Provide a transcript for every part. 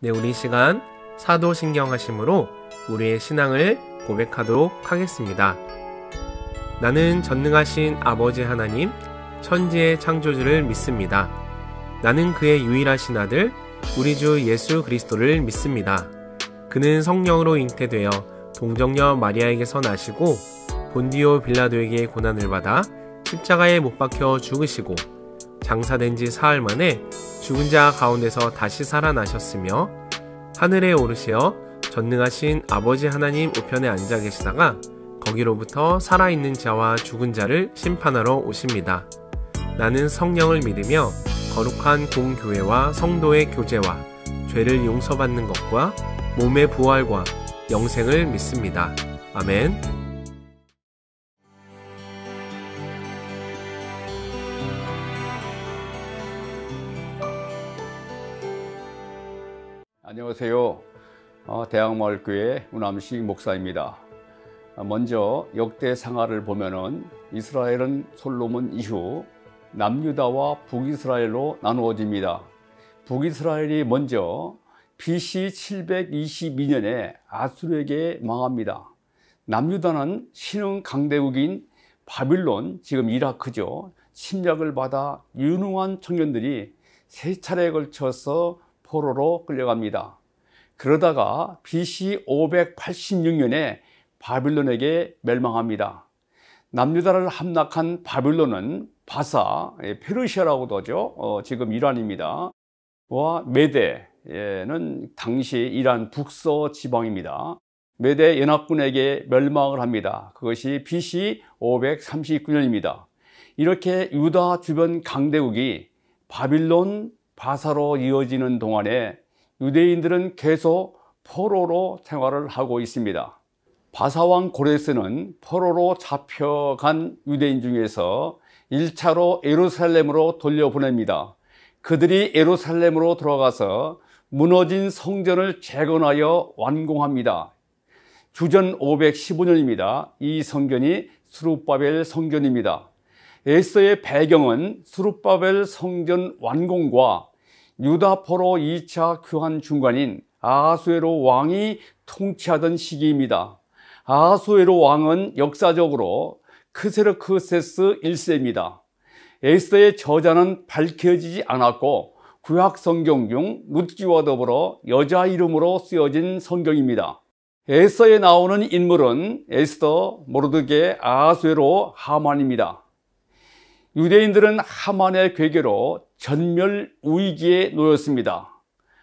네, 우리 시간 사도신경 하심으로 우리의 신앙을 고백하도록 하겠습니다. 나는 전능하신 아버지 하나님, 천지의 창조주를 믿습니다. 나는 그의 유일하신 아들, 우리 주 예수 그리스도를 믿습니다. 그는 성령으로 잉태되어 동정녀 마리아에게서 나시고 본디오 빌라도에게 고난을 받아 십자가에 못 박혀 죽으시고 장사된 지 사흘 만에 죽은 자 가운데서 다시 살아나셨으며 하늘에 오르시어 전능하신 아버지 하나님 우편에 앉아 계시다가 거기로부터 살아있는 자와 죽은 자를 심판하러 오십니다. 나는 성령을 믿으며 거룩한 공교회와 성도의 교제와 죄를 용서받는 것과 몸의 부활과 영생을 믿습니다. 아멘. 안녕하세요. 어, 대학마을교회 우남식 목사입니다. 어, 먼저 역대 상하를 보면은 이스라엘은 솔로몬 이후 남유다와 북이스라엘로 나누어집니다. 북이스라엘이 먼저 BC 722년에 아수르에게 망합니다. 남유다는 신흥 강대국인 바빌론, 지금 이라크죠. 침략을 받아 유능한 청년들이 세 차례에 걸쳐서 포로로 끌려갑니다. 그러다가 BC 586년에 바빌론에게 멸망합니다. 남유다를 함락한 바빌론은 바사, 예, 페르시아라고도 하죠. 어, 지금 이란입니다. 와 메데는 당시 이란 북서 지방입니다. 메데 연합군에게 멸망을 합니다. 그것이 BC 539년입니다. 이렇게 유다 주변 강대국이 바빌론, 바사로 이어지는 동안에 유대인들은 계속 포로로 생활을 하고 있습니다. 바사왕 고레스는 포로로 잡혀간 유대인 중에서 1차로 예루살렘으로 돌려보냅니다. 그들이 예루살렘으로 들어가서 무너진 성전을 재건하여 완공합니다. 주전 515년입니다. 이 성전이 수룹바벨 성전입니다. 에스의 배경은 수룹바벨 성전 완공과 유다포로 2차 교환 중간인 아하수에로 왕이 통치하던 시기입니다. 아하수에로 왕은 역사적으로 크세르크세스 1세입니다. 에스더의 저자는 밝혀지지 않았고 구약 성경 중 룻기와 더불어 여자 이름으로 쓰여진 성경입니다. 에스더에 나오는 인물은 에스더, 모르드게, 아하수에로 하만입니다. 유대인들은 하만의 괴계로 전멸 위기에 놓였습니다.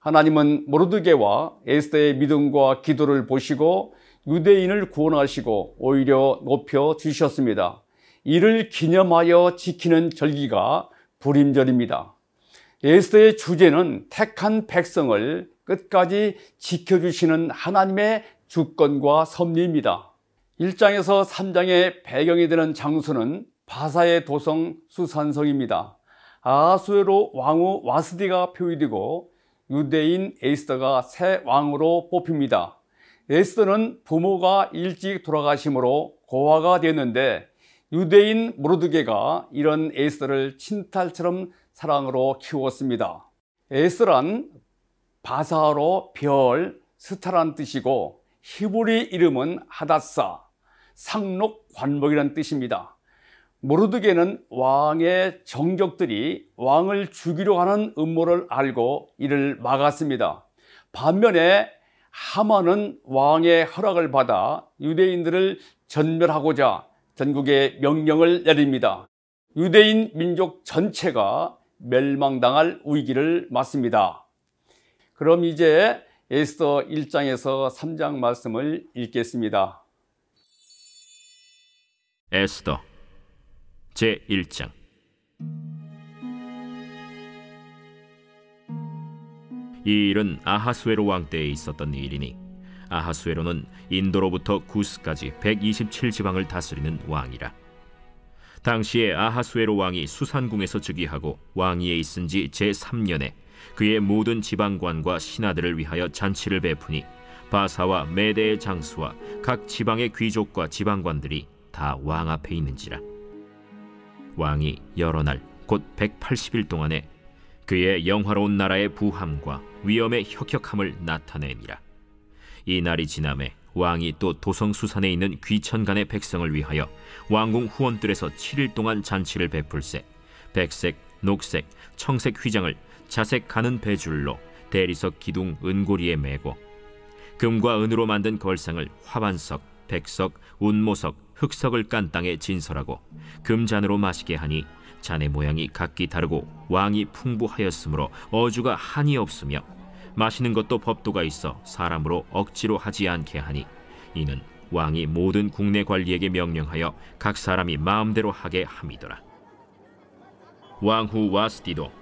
하나님은 모르드게와 에스더의 믿음과 기도를 보시고 유대인을 구원하시고 오히려 높여 주셨습니다. 이를 기념하여 지키는 절기가 불임절입니다. 에스더의 주제는 택한 백성을 끝까지 지켜주시는 하나님의 주권과 섭리입니다. 1장에서 3장의 배경이 되는 장소는 바사의 도성 수산성입니다. 아수에로 왕후 와스디가 표의되고 유대인 에스더가 새 왕으로 뽑힙니다. 에스더는 부모가 일찍 돌아가심으로 고아가 되었는데 유대인 모르드게가 이런 에스더를 친딸처럼 사랑으로 키웠습니다. 에스란 바사로 별, 스타란 뜻이고 히브리 이름은 하다사, 상록 관복이라는 뜻입니다. 모르드게는 왕의 정적들이 왕을 죽이려 하는 음모를 알고 이를 막았습니다. 반면에 하만은 왕의 허락을 받아 유대인들을 전멸하고자 전국에 명령을 내립니다. 유대인 민족 전체가 멸망당할 위기를 맞습니다. 그럼 이제 에스더 1장에서 3장 말씀을 읽겠습니다. 에스더 제1장. 이 일은 아하수에로 왕 때에 있었던 일이니 아하수에로는 인도로부터 구스까지 127지방을 다스리는 왕이라. 당시에 아하수에로 왕이 수산궁에서 즉위하고 왕위에 있은 지 제3년에 그의 모든 지방관과 신하들을 위하여 잔치를 베푸니 바사와 메대의 장수와 각 지방의 귀족과 지방관들이 다 왕 앞에 있는지라 왕이 여러 날 곧 180일 동안에 그의 영화로운 나라의 부함과 위엄의 혁혁함을 나타내니라. 이 날이 지남에 왕이 또 도성 수산에 있는 귀천간의 백성을 위하여 왕궁 후원들에서 7일 동안 잔치를 베풀세 백색, 녹색, 청색 휘장을 자색 가는 배줄로 대리석 기둥 은고리에 메고 금과 은으로 만든 걸상을 화반석, 백석, 운모석, 흑석을 깐 땅에 진설하고 금잔으로 마시게 하니 잔의 모양이 각기 다르고 왕이 풍부하였으므로 어주가 한이 없으며 마시는 것도 법도가 있어 사람으로 억지로 하지 않게 하니 이는 왕이 모든 국내 관리에게 명령하여 각 사람이 마음대로 하게 함이더라. 왕후 와스디도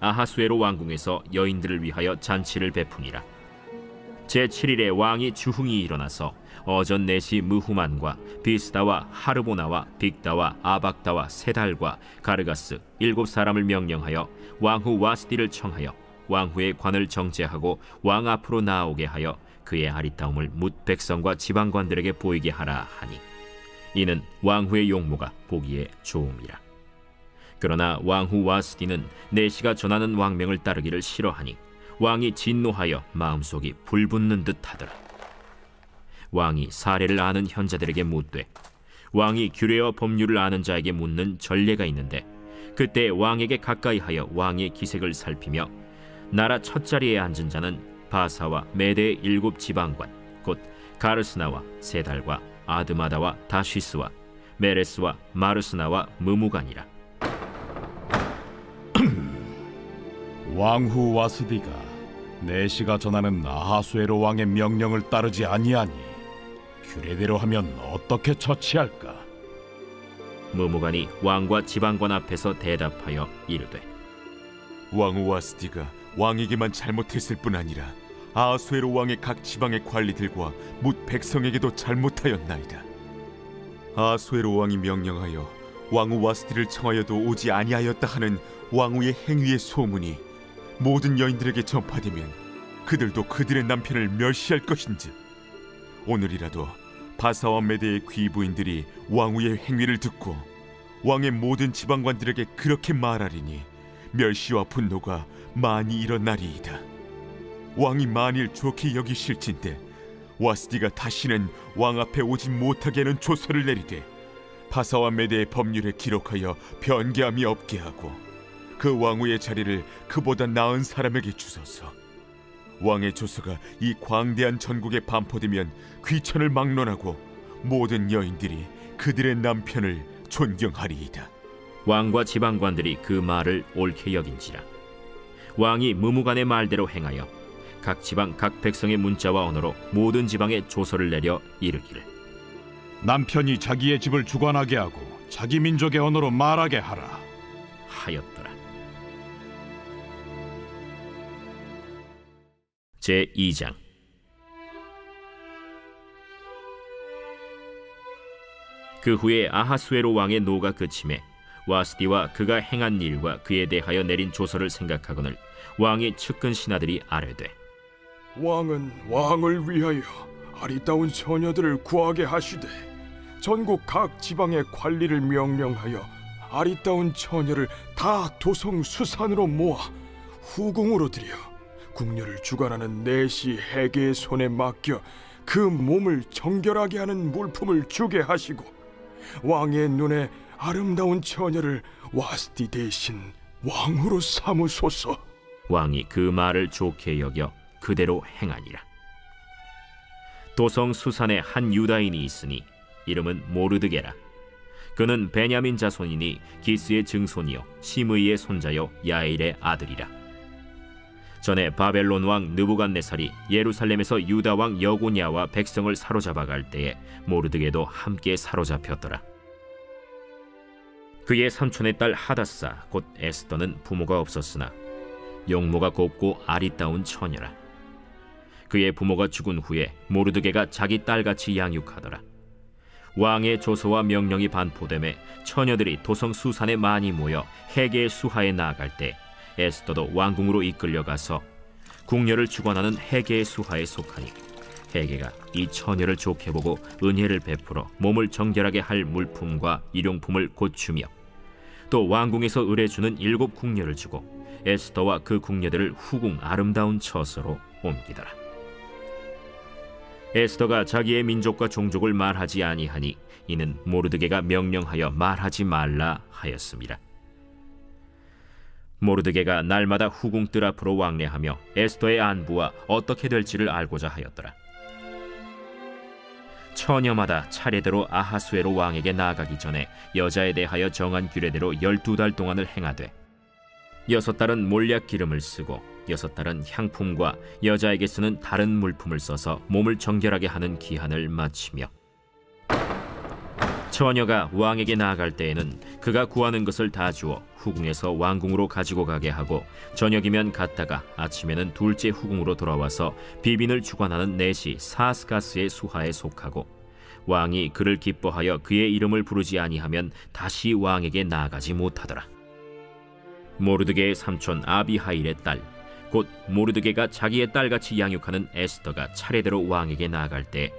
아하수에로 왕궁에서 여인들을 위하여 잔치를 베푸니라. 제 7일에 왕이 주흥이 일어나서 어전 넷이 무후만과 비스다와 하르보나와 빅다와 아박다와 세달과 가르가스 일곱 사람을 명령하여 왕후 와스디를 청하여 왕후의 관을 정제하고 왕 앞으로 나오게 하여 그의 아리따움을 뭇 백성과 지방관들에게 보이게 하라 하니 이는 왕후의 용모가 보기에 좋음이라. 그러나 왕후 와스디는 내시가 전하는 왕명을 따르기를 싫어하니 왕이 진노하여 마음속이 불붙는 듯하더라. 왕이 사례를 아는 현자들에게 묻되 왕이 규례와 법률을 아는 자에게 묻는 전례가 있는데 그때 왕에게 가까이하여 왕의 기색을 살피며 나라 첫 자리에 앉은 자는 바사와 메대의 일곱 지방관 곧 가르스나와 세달과 아드마다와 다시스와 메레스와 마르스나와 무무간이라 왕후 와스디가 내시가 전하는 아하수에로 왕의 명령을 따르지 아니하니 규례대로 하면 어떻게 처치할까? 무무간이 왕과 지방관 앞에서 대답하여 이르되 왕후 와스디가 왕에게만 잘못했을 뿐 아니라 아하수에로 왕의 각 지방의 관리들과 뭇 백성에게도 잘못하였나이다. 아하수에로 왕이 명령하여 왕후 와스디를 청하여도 오지 아니하였다 하는 왕후의 행위의 소문이 모든 여인들에게 전파되면 그들도 그들의 남편을 멸시할 것인지 오늘이라도 바사와 메대의 귀부인들이 왕후의 행위를 듣고 왕의 모든 지방관들에게 그렇게 말하리니 멸시와 분노가 많이 일어나리이다. 왕이 만일 좋게 여기실진데 와스디가 다시는 왕 앞에 오지 못하게 하는 조서를 내리되 바사와 메대의 법률에 기록하여 변개함이 없게 하고 그 왕후의 자리를 그보다 나은 사람에게 주소서. 왕의 조서가 이 광대한 전국에 반포되면 귀천을 막론하고 모든 여인들이 그들의 남편을 존경하리이다. 왕과 지방관들이 그 말을 옳게 여긴지라 왕이 무무간의 말대로 행하여 각 지방 각 백성의 문자와 언어로 모든 지방에 조서를 내려 이르기를 남편이 자기의 집을 주관하게 하고 자기 민족의 언어로 말하게 하라. 하였더라. 제 2장. 그 후에 아하수에로 왕의 노가 그침에 와스디와 그가 행한 일과 그에 대하여 내린 조서를 생각하거늘 왕의 측근 신하들이 아뢰되 왕은 왕을 위하여 아리따운 처녀들을 구하게 하시되 전국 각 지방의 관리를 명령하여 아리따운 처녀를 다 도성 수산으로 모아 후궁으로 들여 궁녀를 주관하는 내시 해계의 손에 맡겨 그 몸을 정결하게 하는 물품을 주게 하시고 왕의 눈에 아름다운 처녀를 와스디 대신 왕으로 삼으소서. 왕이 그 말을 좋게 여겨 그대로 행하니라. 도성 수산에 한 유다인이 있으니 이름은 모르드게라. 그는 베냐민 자손이니 기스의 증손이요 시므이의 손자요 야일의 아들이라. 전에 바벨론 왕 느부갓네살이 예루살렘에서 유다 왕 여고냐와 백성을 사로잡아 갈 때에 모르드게도 함께 사로잡혔더라. 그의 삼촌의 딸 하다사 곧 에스더는 부모가 없었으나 용모가 곱고 아리따운 처녀라. 그의 부모가 죽은 후에 모르드게가 자기 딸같이 양육하더라. 왕의 조서와 명령이 반포됨에 처녀들이 도성 수산에 많이 모여 해계의 수하에 나아갈 때 에스더도 왕궁으로 이끌려가서 궁녀를 주관하는 해계의 수하에 속하니 해계가 이 처녀를 좋게 보고 은혜를 베풀어 몸을 정결하게 할 물품과 일용품을 곧 주며 또 왕궁에서 의뢰주는 일곱 궁녀를 주고 에스더와 그 궁녀들을 후궁 아름다운 처소로 옮기더라. 에스더가 자기의 민족과 종족을 말하지 아니하니 이는 모르드게가 명령하여 말하지 말라 하였습니다. 모르드게가 날마다 후궁 뜰 앞으로 왕래하며 에스더의 안부와 어떻게 될지를 알고자 하였더라. 처녀마다 차례대로 아하수에로 왕에게 나아가기 전에 여자에 대하여 정한 규례대로 열두 달 동안을 행하되 여섯 달은 몰약 기름을 쓰고 여섯 달은 향품과 여자에게 쓰는 다른 물품을 써서 몸을 정결하게 하는 기한을 마치며 처녀가 왕에게 나아갈 때에는 그가 구하는 것을 다 주어 후궁에서 왕궁으로 가지고 가게 하고 저녁이면 갔다가 아침에는 둘째 후궁으로 돌아와서 비빈을 주관하는 넷이 사스가스의 수하에 속하고 왕이 그를 기뻐하여 그의 이름을 부르지 아니하면 다시 왕에게 나아가지 못하더라. 모르드게의 삼촌 아비하일의 딸, 곧 모르드게가 자기의 딸같이 양육하는 에스더가 차례대로 왕에게 나아갈 때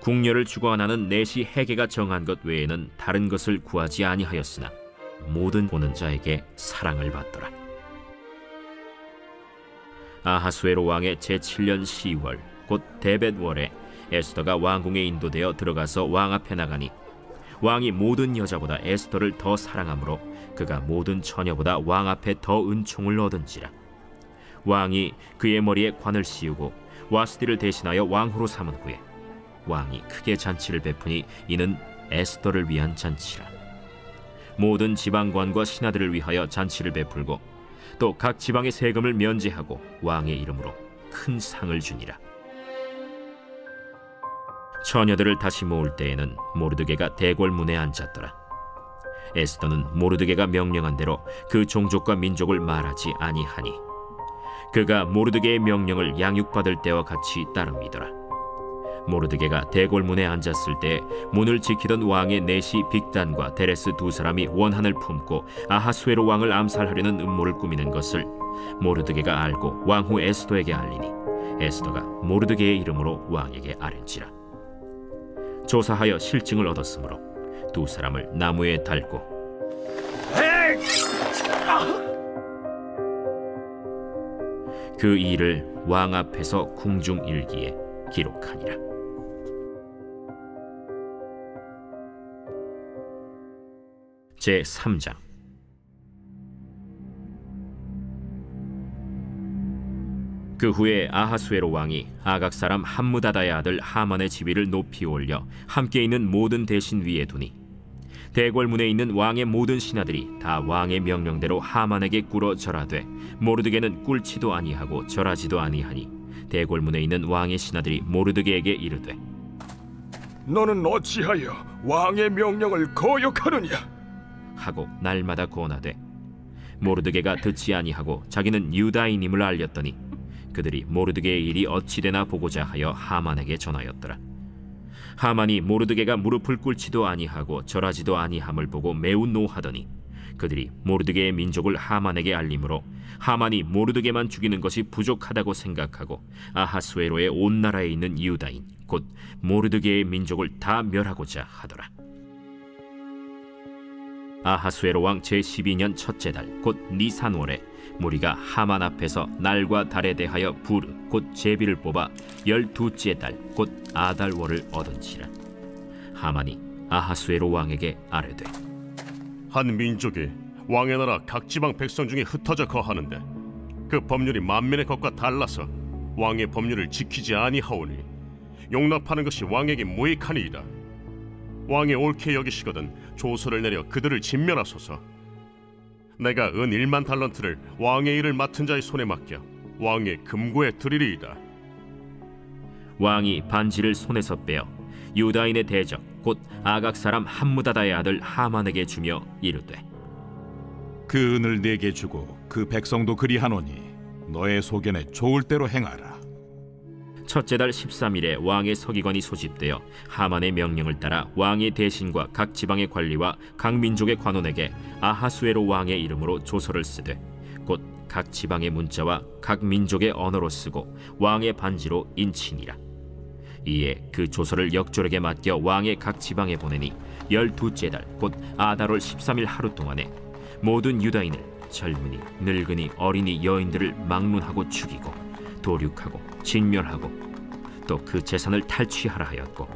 궁녀를 주관하는 넷이 해계가 정한 것 외에는 다른 것을 구하지 아니하였으나 모든 보는 자에게 사랑을 받더라. 아하수에로 왕의 제7년 10월 곧 데벳월에 에스더가 왕궁에 인도되어 들어가서 왕 앞에 나가니 왕이 모든 여자보다 에스더를 더 사랑하므로 그가 모든 처녀보다 왕 앞에 더 은총을 얻은지라 왕이 그의 머리에 관을 씌우고 와스디를 대신하여 왕후로 삼은 후에 왕이 크게 잔치를 베푸니 이는 에스더를 위한 잔치라 모든 지방관과 신하들을 위하여 잔치를 베풀고 또 각 지방의 세금을 면제하고 왕의 이름으로 큰 상을 주니라 처녀들을 다시 모을 때에는 모르드게가 대궐문에 앉았더라. 에스더는 모르드게가 명령한 대로 그 종족과 민족을 말하지 아니하니 그가 모르드게의 명령을 양육받을 때와 같이 따릅니더라. 모르드게가 대궐문에 앉았을 때 문을 지키던 왕의 내시 빅단과 데레스 두 사람이 원한을 품고 아하수에로 왕을 암살하려는 음모를 꾸미는 것을 모르드게가 알고 왕후 에스더에게 알리니 에스더가 모르드게의 이름으로 왕에게 아랜지라. 조사하여 실증을 얻었으므로 두 사람을 나무에 달고 그 일을 왕 앞에서 궁중 일기에 기록하니라. 제 3장 그 후에 아하수에로 왕이 아각 사람 함무다다의 아들 하만의 지위를 높이 올려 함께 있는 모든 대신 위에 두니 대궐문에 있는 왕의 모든 신하들이 다 왕의 명령대로 하만에게 꿇어 절하되 모르드게는 꿇지도 아니하고 절하지도 아니하니 대궐문에 있는 왕의 신하들이 모르드게에게 이르되 너는 어찌하여 왕의 명령을 거역하느냐? 하고 날마다 권하되 모르드게가 듣지 아니하고 자기는 유다인임을 알렸더니 그들이 모르드게의 일이 어찌 되나 보고자 하여 하만에게 전하였더라. 하만이 모르드게가 무릎을 꿇지도 아니하고 절하지도 아니함을 보고 매우 노하더니 그들이 모르드게의 민족을 하만에게 알림으로 하만이 모르드게만 죽이는 것이 부족하다고 생각하고 아하수에로의 온 나라에 있는 유다인 곧 모르드게의 민족을 다 멸하고자 하더라. 아하수에로 왕 제12년 첫째 달 곧 니산월에 무리가 하만 앞에서 날과 달에 대하여 부르 곧 제비를 뽑아 열두째 달 곧 아달월을 얻은지라 하만이 아하수에로 왕에게 아뢰되 한 민족이 왕의 나라 각 지방 백성 중에 흩어져 거하는데 그 법률이 만민의 것과 달라서 왕의 법률을 지키지 아니하오니 용납하는 것이 왕에게 무익하니이다. 왕이 옳게 여기시거든 조서를 내려 그들을 진멸하소서. 내가 은 1만 달란트를 왕의 일을 맡은 자의 손에 맡겨 왕의 금고에 드리리이다. 왕이 반지를 손에서 빼어 유다인의 대적 곧 아각 사람 함무다다의 아들 하만에게 주며 이르되 그 은을 내게 주고 그 백성도 그리하노니 너의 소견에 좋을 대로 행하라. 첫째 달 13일에 왕의 서기관이 소집되어 하만의 명령을 따라 왕의 대신과 각 지방의 관리와 각 민족의 관원에게 아하수에로 왕의 이름으로 조서를 쓰되 곧 각 지방의 문자와 각 민족의 언어로 쓰고 왕의 반지로 인치니라. 이에 그 조서를 역졸에게 맡겨 왕의 각 지방에 보내니 열두째 달 곧 아달월 13일 하루 동안에 모든 유다인을 젊은이, 늙은이, 어린이, 여인들을 막론하고 죽이고 도륙하고 진멸하고 또 그 재산을 탈취하라 하였고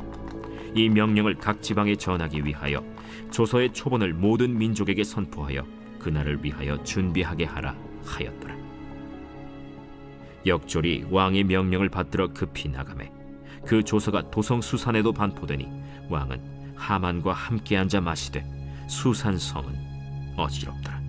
이 명령을 각 지방에 전하기 위하여 조서의 초본을 모든 민족에게 선포하여 그날을 위하여 준비하게 하라 하였더라. 역졸이 왕의 명령을 받들어 급히 나가매 그 조서가 도성 수산에도 반포되니 왕은 하만과 함께 앉아 마시되 수산 성은 어지럽더라.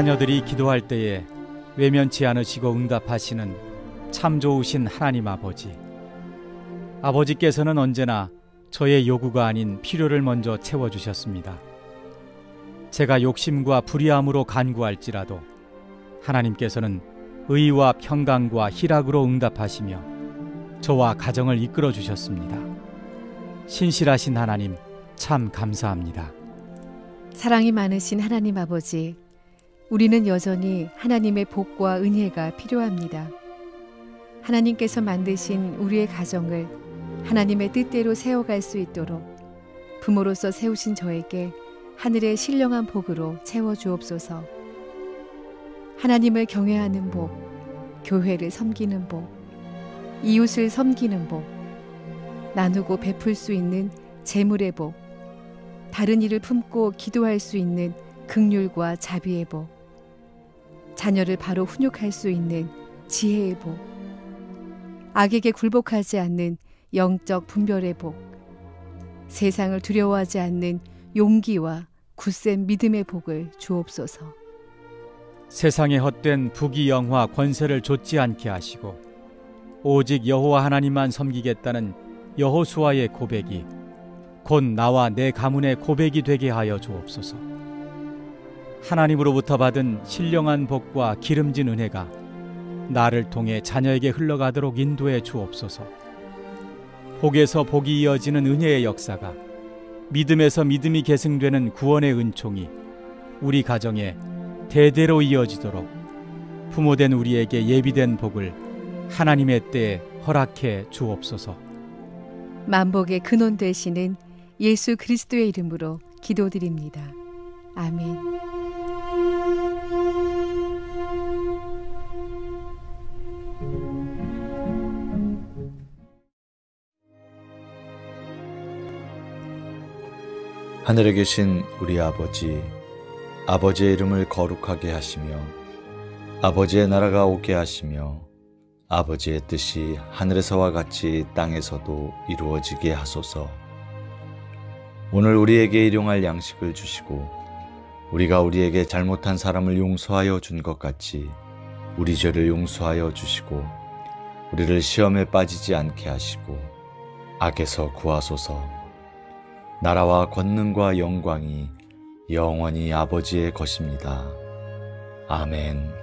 자녀들이 기도할 때에 외면치 않으시고 응답하시는 참 좋으신 하나님 아버지. 아버지께서는 언제나 저의 요구가 아닌 필요를 먼저 채워주셨습니다. 제가 욕심과 불의함으로 간구할지라도 하나님께서는 의와 평강과 희락으로 응답하시며 저와 가정을 이끌어 주셨습니다. 신실하신 하나님 참 감사합니다. 사랑이 많으신 하나님 아버지, 우리는 여전히 하나님의 복과 은혜가 필요합니다. 하나님께서 만드신 우리의 가정을 하나님의 뜻대로 세워갈 수 있도록 부모로서 세우신 저에게 하늘의 신령한 복으로 채워 주옵소서. 하나님을 경외하는 복, 교회를 섬기는 복, 이웃을 섬기는 복, 나누고 베풀 수 있는 재물의 복, 다른 일을 품고 기도할 수 있는 극률과 자비의 복, 자녀를 바로 훈육할 수 있는 지혜의 복, 악에게 굴복하지 않는 영적 분별의 복, 세상을 두려워하지 않는 용기와 굳센 믿음의 복을 주옵소서. 세상의 헛된 부귀 영화 권세를 좇지 않게 하시고 오직 여호와 하나님만 섬기겠다는 여호수아의 고백이 곧 나와 내 가문의 고백이 되게 하여 주옵소서. 하나님으로부터 받은 신령한 복과 기름진 은혜가 나를 통해 자녀에게 흘러가도록 인도해 주옵소서. 복에서 복이 이어지는 은혜의 역사가 믿음에서 믿음이 계승되는 구원의 은총이 우리 가정에 대대로 이어지도록 부모된 우리에게 예비된 복을 하나님의 때에 허락해 주옵소서. 만복의 근원 되시는 예수 그리스도의 이름으로 기도드립니다. 아멘. 하늘에 계신 우리 아버지, 아버지의 이름을 거룩하게 하시며, 아버지의 나라가 오게 하시며, 아버지의 뜻이 하늘에서와 같이 땅에서도 이루어지게 하소서. 오늘 우리에게 일용할 양식을 주시고 우리가 우리에게 잘못한 사람을 용서하여 준 것 같이 우리 죄를 용서하여 주시고 우리를 시험에 빠지지 않게 하시고 악에서 구하소서. 나라와 권능과 영광이 영원히 아버지의 것입니다. 아멘.